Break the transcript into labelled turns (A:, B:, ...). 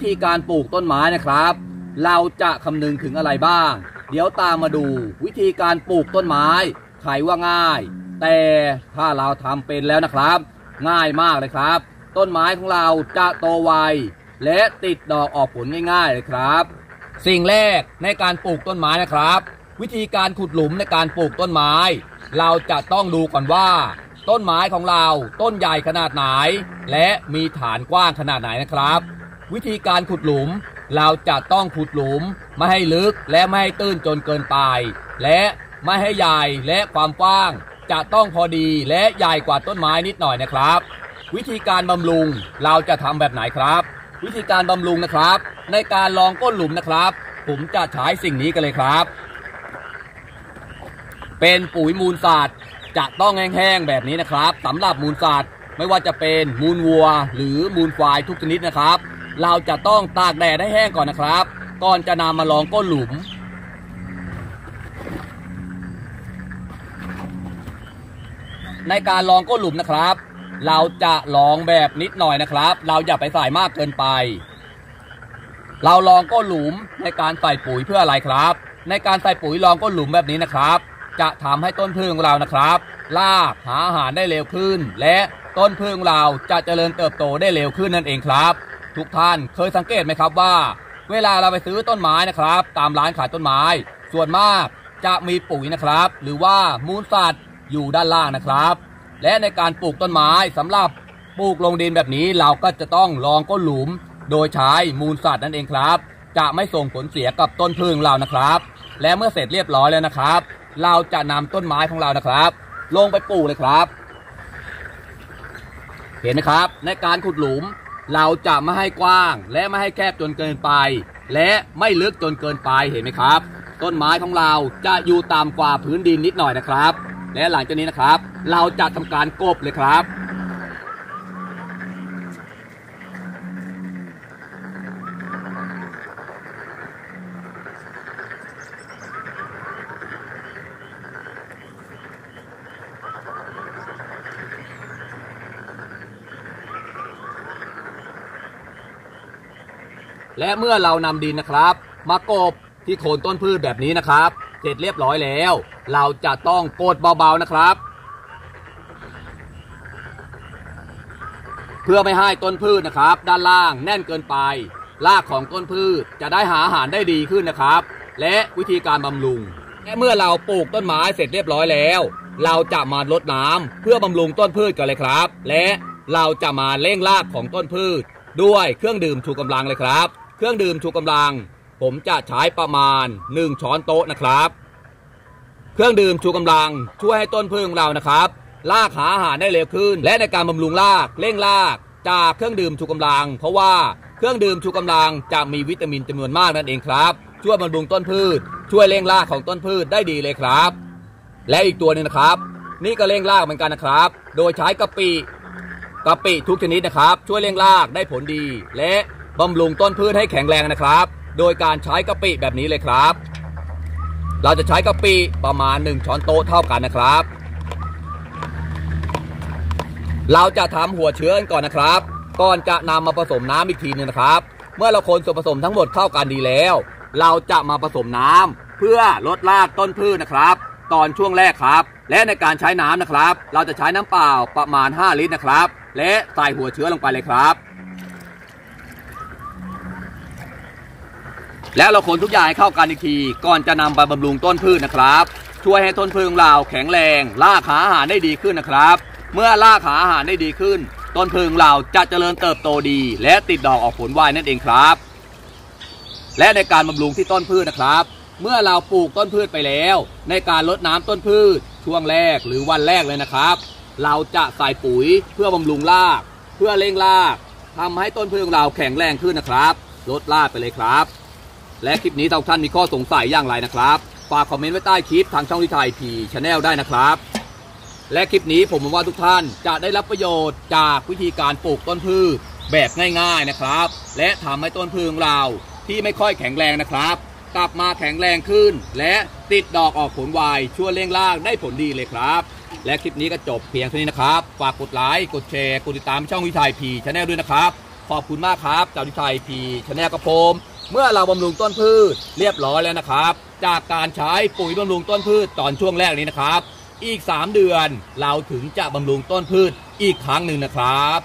A: วิธีการปลูกต้นไม้นะครับ เราจะคำนึงถึงอะไรบ้าง เดี๋ยวตามมาดูวิธีการปลูกต้นไม้ใครว่าง่าย แต่ถ้าเราทำเป็นแล้วนะครับ ง่ายมากเลยครับ ต้นไม้ของเราจะโตไวและติดดอกออกผลง่ายๆเลยครับ สิ่งแรกในการปลูกต้นไม้นะครับ วิธีการขุดหลุมในการปลูกต้นไม้ เราจะต้องดูก่อนว่า ต้นไม้ของเราต้นใหญ่ขนาดไหน และมีฐานกว้างขนาดไหนนะครับ วิธีการขุดหลุม เราจะต้องขุดหลุม ไม่ให้ลึกและไม่ให้ตื้นจนเกินไป และไม่ให้ใหญ่และความกว้าง จะต้องพอดีและใหญ่กว่าต้นไม้นิดหน่อยนะครับ วิธีการบำรุงเราจะทำแบบไหนครับ วิธีการบำรุงนะครับ ในการลองก้นหลุมนะครับ ผมจะใช้สิ่งนี้กันเลยครับ เป็นปุ๋ยมูลสัตว์จะต้องแห้งๆแบบนี้นะครับสำหรับมูลสัตว์ไม่ว่าจะเป็นมูลวัว หรือมูลควายทุกชนิดนะครับ เราจะต้องตากแดดให้แห้งก่อนนะครับ ก่อนจะนำมาลองก้นหลุม ในการลองก้นหลุมนะครับ เราจะลองแบบนิดหน่อยนะครับ เราอย่าไปใส่มากเกินไป เราลองก้นหลุมในการใส่ปุ๋ยเพื่ออะไรครับ ในการใส่ปุ๋ยลองก้นหลุมแบบนี้นะครับ จะทำให้ต้นพืชของเรานะครับรากหาอาหารได้เร็วขึ้น และต้นพืชของเราจะเจริญเติบโตได้เร็วขึ้นนั่นเองครับ ทุกท่าน เคยสังเกตไหมครับว่า เวลาเราไปซื้อต้นไม้นะครับ ตามร้านขายต้นไม้ ส่วนมากจะมีปุ๋ยนะครับ หรือว่ามูลสัตว์อยู่ด้านล่างนะครับ และในการปลูกต้นไม้สำหรับปลูกลงดินแบบนี้เราก็จะต้องลองก้นหลุม โดยใช้มูลสัตว์นั่นเองครับ จะไม่ส่งผลเสียกับต้นพึ่งเรานะครับ และเมื่อเสร็จเรียบร้อยแล้วนะครับ เราจะนำต้นไม้ของเรานะครับ ลงไปปลูกเลยครับ เห็นไหมครับในการขุดหลุม เราจะไม่ให้กว้าง และไม่ให้แคบจนเกินไป และไม่ลึกจนเกินไปเห็นไหมครับ ต้นไม้ของเราจะอยู่ต่ำกว่าพื้นดินนิดหน่อยนะครับ และหลังจากนี้นะครับ เราจะทำการกบเลยครับ และเมื่อเรานำดินนะครับ มากบที่โคนต้นพืชแบบนี้นะครับ เสร็จเรียบร้อยแล้ว เราจะต้องกดเบาๆนะครับ เพื่อไม่ให้ต้นพืชนะครับ ด้านล่างแน่นเกินไปรากของต้นพืชจะได้หาอาหารได้ดีขึ้นนะครับ และวิธีการบำรุงและเมื่อเราปลูกต้นไม้เสร็จเรียบร้อยแล้ว เราจะมารดน้ำเพื่อบำรุงต้นพืชกันเลยครับ และเราจะมาเร่งรากของต้นพืช ด้วยเครื่องดื่มชูกำลังเลยครับ เครื่องดื่มชูกำลัง ผมจะใช้ประมาณ 1 ช้อนโต๊ะนะครับ เครื่องดื่มชูกำลังช่วยให้ต้นพืชของเรานะครับรากหาอาหารได้เร็วขึ้น และในการบำรุงรากเร่งราก จากเครื่องดื่มชูกำลัง เพราะว่าเครื่องดื่มชูกำลังจะมีวิตามินจำนวนมากนั่นเองครับช่วยบำรุงต้นพืช ช่วยเร่งรากของต้นพืชได้ดีเลยครับ และอีกตัวนึงนะครับ นี่ก็เร่งรากเหมือนกันนะครับ โดยใช้กะปิกะปิทุกชนิดนะครับ ช่วยเร่งรากได้ผลดี และ บำรุงต้นพืชให้แข็งแรงนะครับ โดยการใช้กะปิแบบนี้เลยครับ เราจะใช้กะปิประมาณ 1 ช้อนโต๊ะเท่ากันนะครับ เราจะทำหัวเชื้อก่อนนะครับ ก่อนจะนำมาผสมน้ำอีกทีหนึงนะครับ เมื่อเราคนส่วนผสมทั้งหมดเข้ากันดีแล้ว เราจะมาผสมน้ำเพื่อลดรากต้นพืชนะครับ ตอนช่วงแรกครับ และในการใช้น้ำนะครับ เราจะใช้น้ำเปล่าประมาณ 5 ลิตรนะครับ และใส่หัวเชื้อลงไปเลยครับ แล้วเราคนทุกอย่างให้เข้ากันอีกทีก่อนจะนำไปบำรุงต้นพืชนะครับ ช่วยให้ต้นพืชของเราแข็งแรงรากหาอาหารได้ดีขึ้นนะครับ เมื่อรากหาอาหารได้ดีขึ้น ต้นพืชของเราจะเจริญเติบโตดี และติดดอกออกผลไวนั่นเองครับ และในการบำรุงที่ต้นพืชนะครับ เมื่อเราปลูกต้นพืชไปแล้ว ในการลดน้ำต้นพืช ช่วงแรกหรือวันแรกเลยนะครับ เราจะใส่ปุ๋ยเพื่อบำรุงราก เพื่อเร่งรากทำให้ต้นพืชของเราแข็งแรงขึ้นนะครับ ลดรากไปเลยครับ และคลิปนี้ทุกท่านมีข้อสงสัยอย่างไรนะครับ ฝากคอมเมนต์ไว้ใต้คลิปทางช่องทิทายพีชาแนลได้นะครับ และคลิปนี้ผมหวังว่าทุกท่านจะได้รับประโยชน์จากวิธีการปลูกต้นพืชแบบง่ายๆนะครับ และทำให้ต้นพืชของเราที่ไม่ค่อยแข็งแรงนะครับ กลับมาแข็งแรงขึ้น และติดดอกออกผลไวช่วยเลี้ยงรากได้ผลดีเลยครับ และคลิปนี้ก็จบเพียงเท่านี้นะครับ ฝากกดไลค์กดแชร์กดติดตามช่องวิชัยพืช channel ด้วยนะครับ ขอบคุณมากครับจากวิชัยพืช channel กระผม เมื่อเราบำรุงต้นพืชเรียบร้อยแล้วนะครับ จากการใช้ปุ๋ยบำรุงต้นพืชตอนช่วงแรกนี้นะครับ อีก 3 เดือนเราถึงจะบำรุงต้นพืชอีกครั้งหนึ่งนะครับ